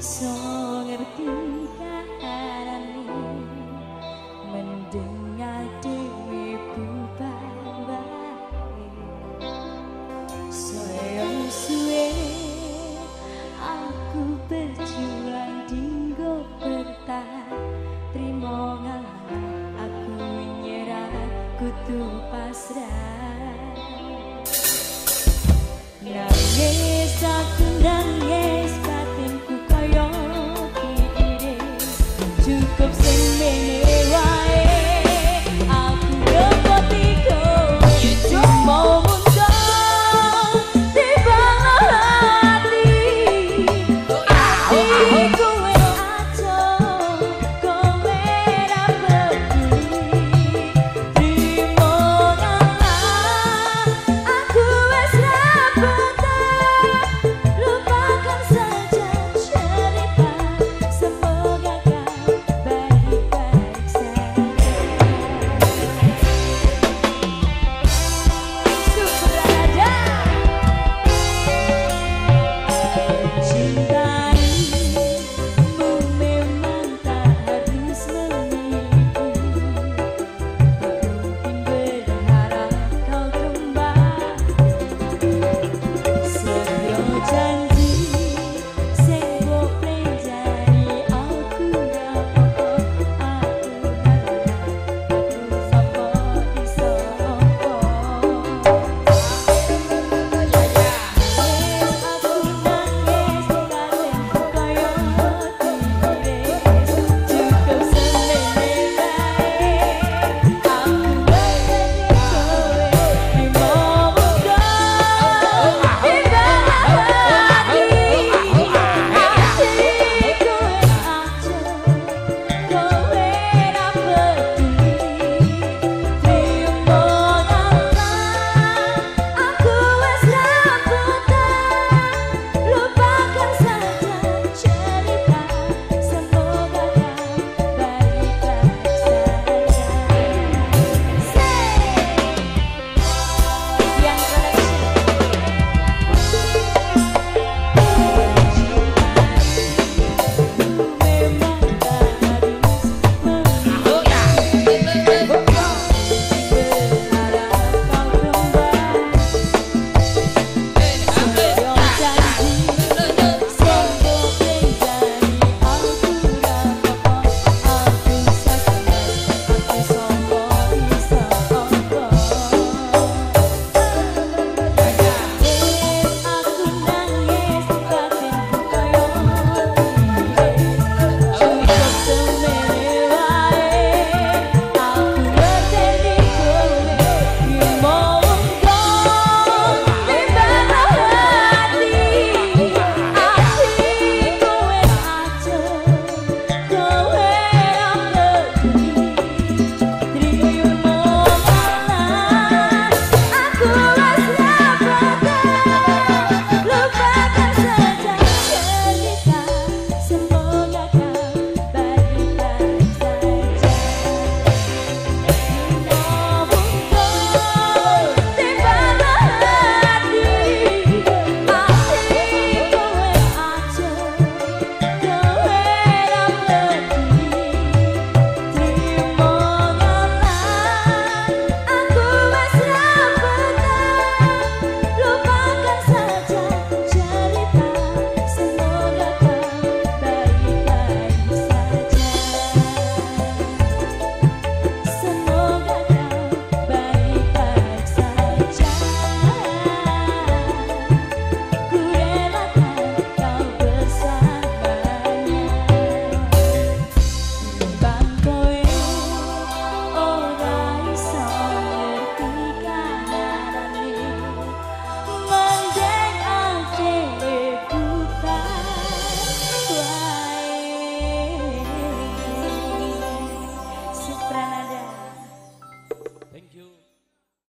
so